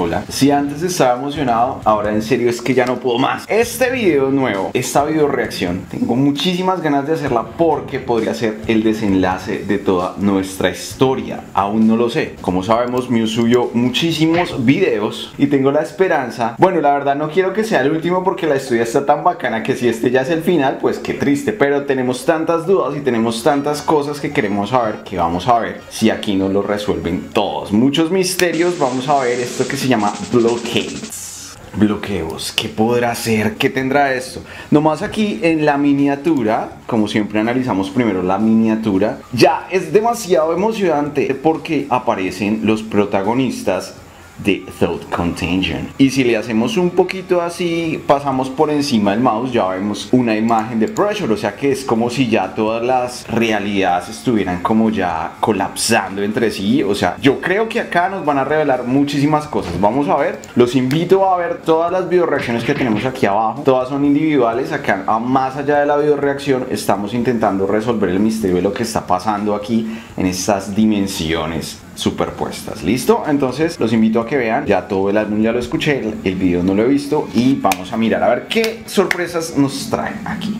Hola. Si antes estaba emocionado, ahora en serio es que ya no puedo más. Este video nuevo, esta video reacción, tengo muchísimas ganas de hacerla porque podría ser el desenlace de toda nuestra historia. Aún no lo sé. Como sabemos, Mew subió muchísimos videos y tengo la esperanza. Bueno, la verdad no quiero que sea el último porque la historia está tan bacana que si este ya es el final, pues qué triste. Pero tenemos tantas dudas y tenemos tantas cosas que queremos saber que vamos a ver si aquí nos lo resuelven todos. Muchos misterios. Vamos a ver esto que se llama blockades. Bloqueos, ¿qué podrá ser? ¿Qué tendrá esto? Nomás aquí en la miniatura, como siempre analizamos primero la miniatura, ya es demasiado emocionante porque aparecen los protagonistas de Thought Contagion. Y si le hacemos un poquito así, pasamos por encima del mouse, ya vemos una imagen de Pressure, o sea que es como si ya todas las realidades estuvieran como ya colapsando entre sí, o sea, yo creo que acá nos van a revelar muchísimas cosas, vamos a ver, los invito a ver todas las video reacciones que tenemos aquí abajo, todas son individuales, acá más allá de la video reacción estamos intentando resolver el misterio de lo que está pasando aquí en estas dimensiones superpuestas. ¿Listo? Entonces los invito a que vean. Ya todo el álbum ya lo escuché, el, video no lo he visto y vamos a mirar a ver qué sorpresas nos traen aquí.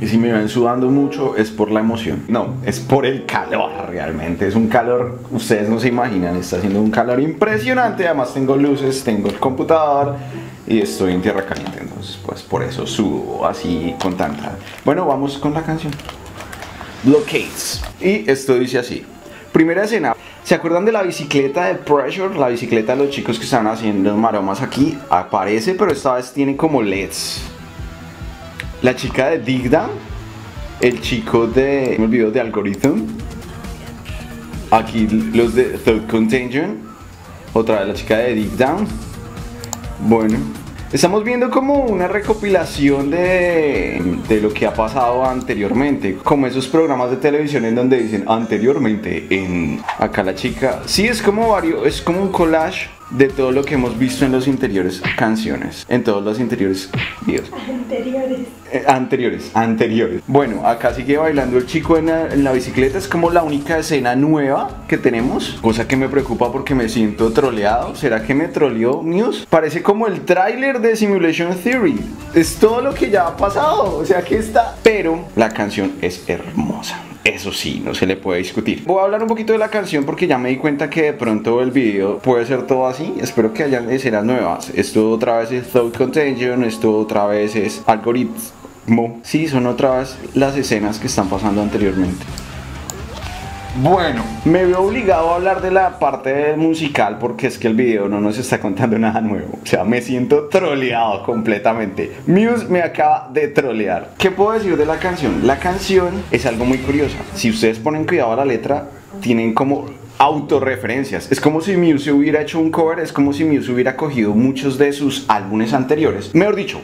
Y si me ven sudando mucho es por la emoción. No, es por el calor realmente. Es un calor, ustedes no se imaginan, está haciendo un calor impresionante. Además tengo luces, tengo el computador y estoy en tierra caliente. Entonces pues por eso subo así con tanta... Bueno, vamos con la canción. Blockades. Y esto dice así. Primera escena. ¿Se acuerdan de la bicicleta de Pressure? La bicicleta de los chicos que están haciendo maromas aquí. Aparece, pero esta vez tiene como LEDs. La chica de Digda. El chico de... Me olvidó de Algorithm. Aquí los de Thought Contagion. Otra vez la chica de Digda. Bueno. Estamos viendo como una recopilación de, de, lo que ha pasado anteriormente, como esos programas de televisión en donde dicen anteriormente en acá la chica. Sí, es como varios, es como un collage de todo lo que hemos visto en los interiores canciones, en todos los interiores videos. Anteriores. Eh, anteriores, anteriores. Bueno, acá sigue bailando el chico en la, bicicleta, es como la única escena nueva que tenemos, cosa que me preocupa porque me siento troleado. ¿Será que me troleó News? Parece como el tráiler de Simulation Theory. Es todo lo que ya ha pasado, o sea que está. Pero la canción es hermosa. Eso sí, no se le puede discutir. Voy a hablar un poquito de la canción porque ya me di cuenta que de pronto el video puede ser todo así. Espero que hayan escenas nuevas. Esto otra vez es Thought Contagion, esto otra vez es algoritmo. Sí, son otra vez las escenas que están pasando anteriormente. Bueno, me veo obligado a hablar de la parte musical porque es que el video no nos está contando nada nuevo. O sea, me siento troleado completamente. Muse me acaba de trolear. ¿Qué puedo decir de la canción? La canción es algo muy curiosa. Si ustedes ponen cuidado a la letra, tienen como autorreferencias. Es como si Muse hubiera hecho un cover, es como si Muse hubiera cogido muchos de sus álbumes anteriores. Mejor dicho,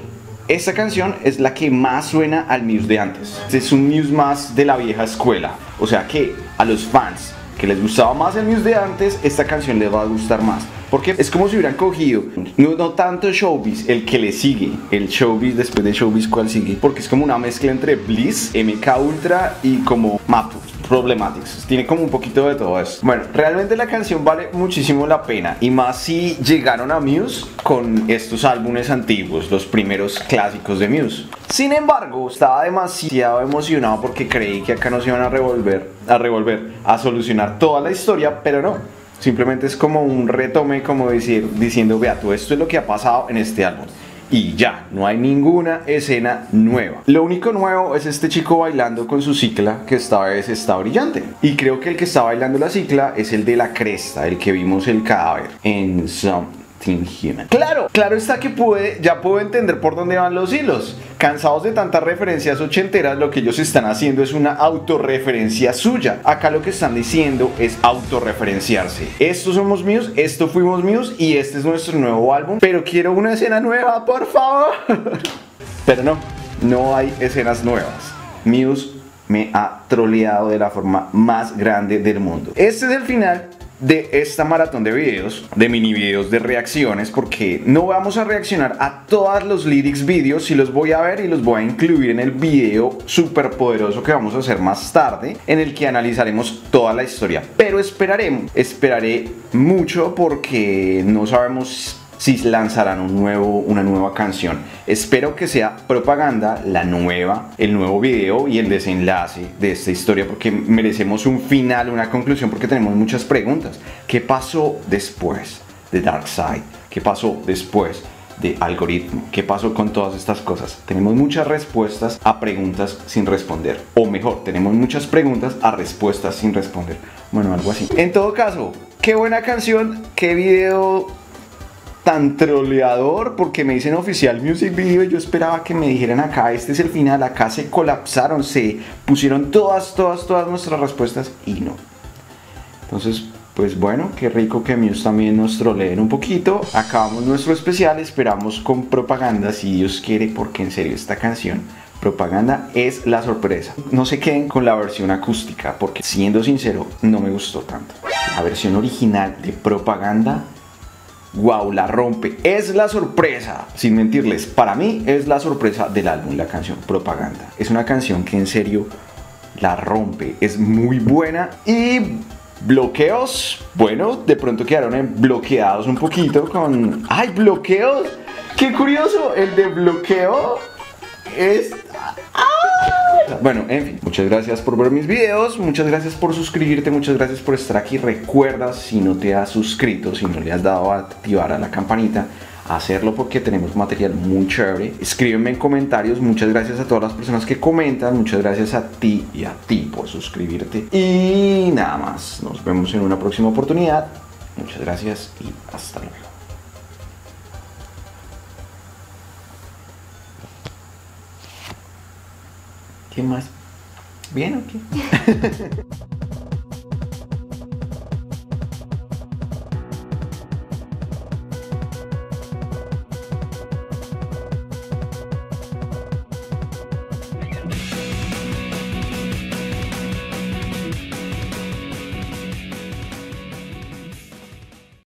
esta canción es la que más suena al Muse de antes. Es un Muse más de la vieja escuela. O sea que a los fans que les gustaba más el Muse de antes, esta canción les va a gustar más. Porque es como si hubieran cogido, no, tanto Showbiz, el que le sigue, el Showbiz después de Showbiz, ¿cuál sigue? Porque es como una mezcla entre Bliss, MK Ultra y como Mapu. Problematics. Tiene como un poquito de todo esto. Bueno, realmente la canción vale muchísimo la pena. Y más si llegaron a Muse con estos álbumes antiguos, los primeros clásicos de Muse. Sin embargo, estaba demasiado emocionado porque creí que acá nos iban a revolver, a revolver, a solucionar toda la historia, pero no. Simplemente es como un retome, como decir, diciendo, vea, todo esto es lo que ha pasado en este álbum y ya, no hay ninguna escena nueva. Lo único nuevo es este chico bailando con su cicla que esta vez está brillante. Y creo que el que está bailando la cicla es el de la cresta, el que vimos el cadáver en Some Claro, claro está que puede, ya puedo entender por dónde van los hilos. Cansados de tantas referencias ochenteras, lo que ellos están haciendo es una autorreferencia suya. Acá lo que están diciendo es autorreferenciarse. Estos somos míos, esto fuimos míos y este es nuestro nuevo álbum. Pero quiero una escena nueva, por favor. Pero no, no hay escenas nuevas. Muse me ha troleado de la forma más grande del mundo. Este es el final de esta maratón de videos, de mini videos de reacciones, porque no vamos a reaccionar a todos los lyrics videos, si los voy a ver y los voy a incluir en el video súper poderoso que vamos a hacer más tarde, en el que analizaremos toda la historia. Pero esperaremos, esperaré mucho porque no sabemos si lanzarán un nuevo, una nueva canción. Espero que sea propaganda, la nueva, el nuevo video y el desenlace de esta historia porque merecemos un final, una conclusión porque tenemos muchas preguntas. ¿Qué pasó después de Darkseid? ¿Qué pasó después de algoritmo. ¿Qué pasó con todas estas cosas? Tenemos muchas respuestas a preguntas sin responder. O mejor, tenemos muchas preguntas a respuestas sin responder. Bueno, algo así. En todo caso, qué buena canción, qué video tan troleador porque me dicen oficial music video yo esperaba que me dijeran acá, este es el final, acá se colapsaron, se pusieron todas, todas, todas nuestras respuestas y no. Entonces, pues bueno, qué rico que Muse también nos troleen un poquito. Acabamos nuestro especial, esperamos con propaganda si Dios quiere porque en serio esta canción propaganda es la sorpresa. No se queden con la versión acústica porque siendo sincero no me gustó tanto. La versión original de propaganda wow, la rompe. Es la sorpresa, sin mentirles, para mí es la sorpresa del álbum, la canción Propaganda. Es una canción que en serio la rompe, es muy buena y bloqueos, bueno, de pronto quedaron bloqueados un poquito con... ¡Ay, bloqueos! ¡Qué curioso! El de bloqueo es... Bueno, en fin, muchas gracias por ver mis videos, muchas gracias por suscribirte, muchas gracias por estar aquí. Recuerda, si no te has suscrito, si no le has dado a activar a la campanita, hacerlo porque tenemos material muy chévere. Escríbeme en comentarios, muchas gracias a todas las personas que comentan, muchas gracias a ti y a ti por suscribirte. Y nada más, nos vemos en una próxima oportunidad. Muchas gracias y hasta luego. ¿Qué más? ¿Bien o qué?